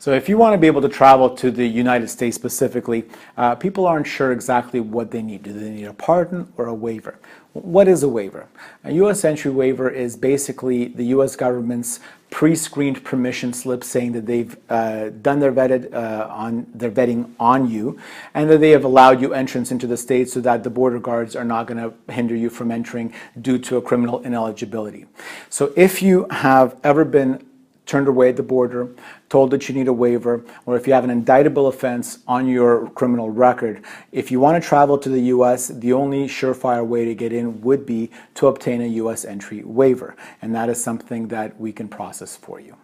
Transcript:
So if you want to be able to travel to the United States specifically, uh, people aren't sure exactly what they need. Do they need a pardon or a waiver? What is a waiver? A U.S. entry waiver is basically the U.S. government's pre-screened permission slip saying that they've uh, done their vetted uh, on their vetting on you, and that they have allowed you entrance into the state so that the border guards are not going to hinder you from entering due to a criminal ineligibility. So if you have ever been turned away at the border, told that you need a waiver, or if you have an indictable offense on your criminal record, if you want to travel to the U.S., the only surefire way to get in would be to obtain a U.S. entry waiver. And that is something that we can process for you.